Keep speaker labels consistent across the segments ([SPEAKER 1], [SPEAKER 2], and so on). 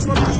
[SPEAKER 1] Yes.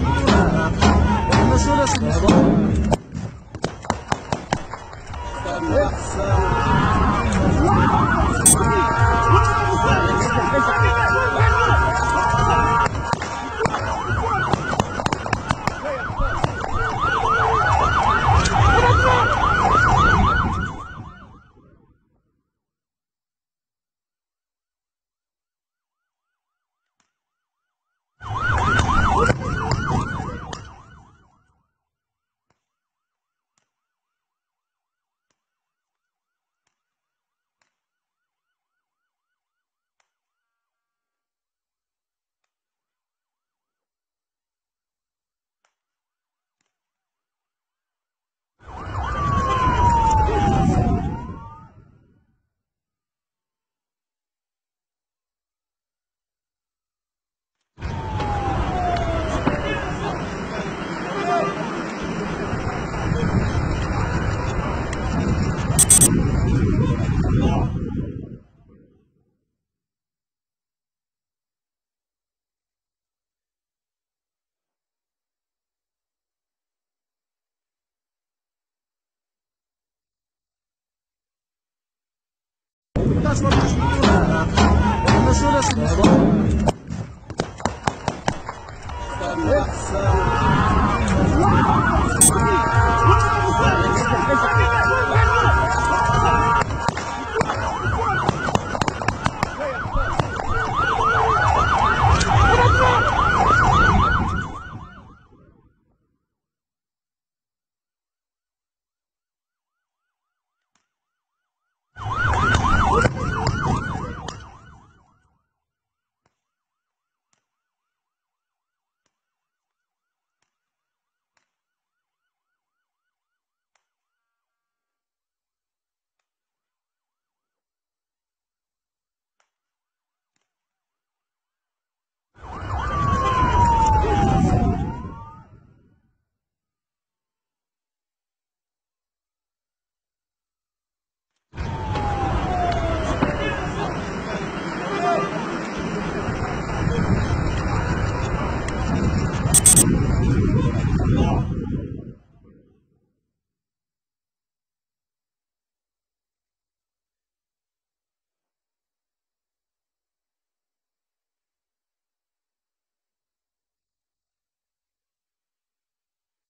[SPEAKER 1] Nossa!